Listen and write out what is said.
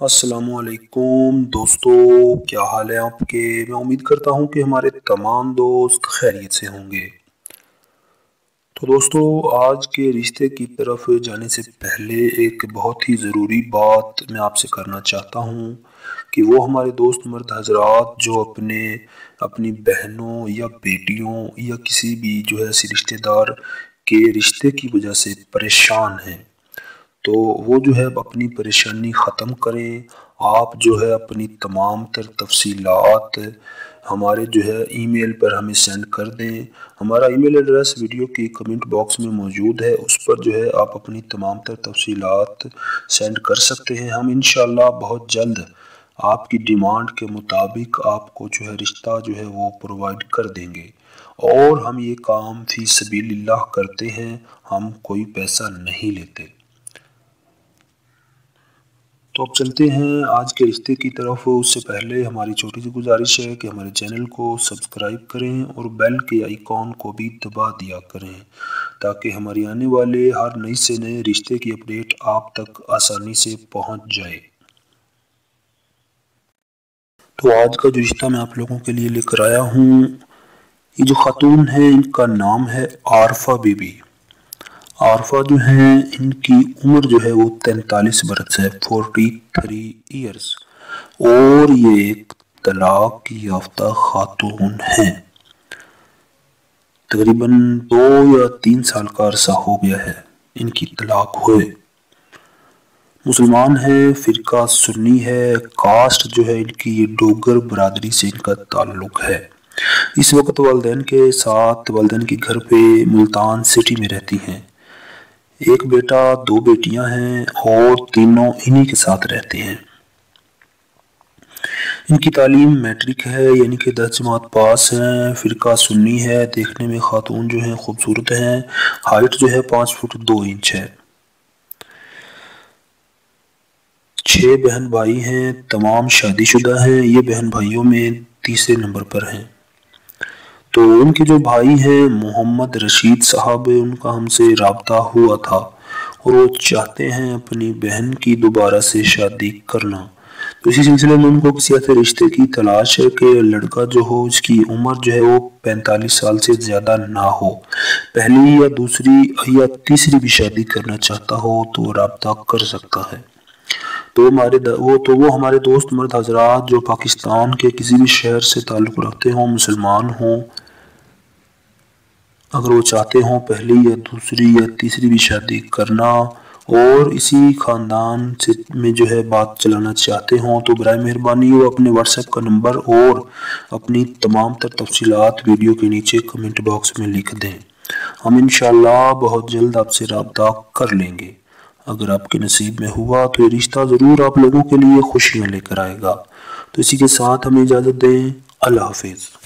السلام علیکم دوستو، کیا حال ہے آپ کے؟ میں امید کرتا ہوں کہ ہمارے تمام دوست خیریت سے ہوں گے۔ تو دوستو، آج کے رشتے کی طرف جانے سے پہلے ایک بہت ہی ضروری بات میں آپ سے کرنا چاہتا ہوں کہ وہ ہمارے دوست مرد حضرات جو اپنے، اپنی بہنوں یا بیٹیوں یا کسی بھی جو ہے ایسی رشتہ دار کے رشتے کی وجہ سے پریشان ہیں۔ تو وہ جو ہے اپنی پریشانی ختم کریں آپ جو ہے اپنی تمام تر تفصیلات ہمارے جو ہے ای میل پر ہمیں سینڈ کر دیں۔ ہمارا ای میل ایڈریس ویڈیو کی کمنٹ باکس میں موجود ہے۔ اس پر جو ہے آپ اپنی تمام تر تفصیلات سینڈ کر سکتے ہیں۔ ہم انشاءاللہ بہت جلد آپ کی ڈیمانڈ کے مطابق آپ کو جو ہے رشتہ جو ہے وہ پرووائڈ کر دیں گے۔ اور ہم یہ کام فی سبیل اللہ کرتے ہیں۔ ہم کوئی پیسہ نہیں لیتے۔ تو اب چلتے ہیں۔ آج کے رشتے کی طرف۔ اس سے پہلے ہماری چھوٹی سی گزارش ہے کہ ہمارے چینل کو سبسکرائب کریں اور بیل کے آئیکن کو بھی دبا دیا کریں تاکہ ہماری آنے والے ہر نئی سے نئے رشتے کی اپڈیٹ آپ تک آسانی سے پہنچ جائے۔ تو آج کا جو رشتہ میں آپ لوگوں کے لیے لے کر آیا ہوں، یہ جو خاتون ہے ان کا نام ہے عارفہ بی بی عارفہ جو ہیں، ان کی عمر جو ہے وہ تینتالیس برس ہے فورٹی تھری ایئرس اور یہ ایک طلاق کی یافتہ خاتون ہیں۔ تقریباً دو یا تین سال کا عرصہ ہو گیا ہے ان کی طلاق ہوئے۔ مسلمان ہے فرقہ سنی ہے، کاسٹ جو ہے ان کی یہ ڈوگر برادری سے ان کا تعلق ہے۔ اس وقت والدین کے ساتھ والدین کے گھر پہ ملتان سٹی میں رہتی ہیں۔ ایک بیٹا، دو بیٹیاں ہیں اور تینوں انہی کے ساتھ رہتے ہیں۔ ان کی تعلیم میٹرک ہے یعنی کہ دس جماعت پاس ہیں، فرقہ سنی ہے، دیکھنے میں خاتون جو ہیں خوبصورت ہیں۔ ہائٹ جو ہے پانچ فٹ دو انچ ہے۔ چھ بہن بھائی ہیں، تمام شادی شدہ ہیں۔ یہ بہن بھائیوں میں تیسرے نمبر پر ہیں۔ تو ان کے جو بھائی ہیں، محمد رشید صاحب، ان کا ہم سے رابطہ ہوا تھا اور وہ چاہتے ہیں اپنی بہن کی دوبارہ سے شادی کرنا۔ تو اسی سلسلے میں ان کو کسی ایسے رشتے کی تلاش ہے کہ لڑکا جو ہو، اس کی عمر جو ہے، وہ پینتالیس سال سے زیادہ نہ ہو۔ پہلی یا دوسری یا تیسری بھی شادی کرنا چاہتا ہو تو رابطہ کر سکتا ہے۔ تو ہمارے وہ تو وہ ہمارے دوست مرد حضرات جو پاکستان کے کسی بھی شہر سے تعلق رکھتے ہوں، مسلمان ہوں، اگر وہ چاہتے ہوں پہلی یا دوسری یا تیسری بھی شادی کرنا اور اسی خاندان سے میں جو ہے بات چلانا چاہتے ہوں، تو برائے مہربانی وہ اپنے واٹس ایپ کا نمبر اور اپنی تمام تر تفصیلات ویڈیو کے نیچے کمنٹ باکس میں لکھ دیں۔ ہم انشاءاللہ بہت جلد آپ سے رابطہ کر لیں گے۔ اگر آپ کے نصیب میں ہوا تو یہ رشتہ ضرور آپ لوگوں کے لیے خوشیاں لے کر آئے گا۔ تو اسی کے ساتھ ہمیں اجازت دیں۔ اللہ حافظ۔